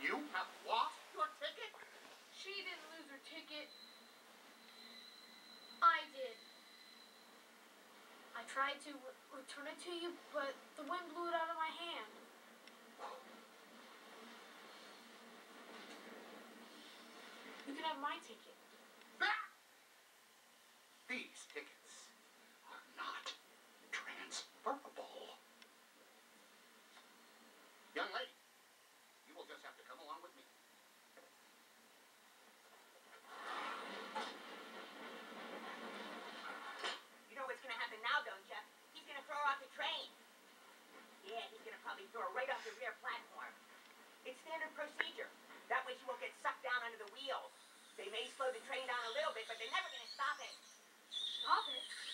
You have lost your ticket? She didn't lose her ticket. I did. I tried to re- return it to you, but the wind blew it out of my hand. You can have my ticket. Standard procedure. That way she won't get sucked down under the wheels. They may slow the train down a little bit, but they're never gonna stop it. Stop it.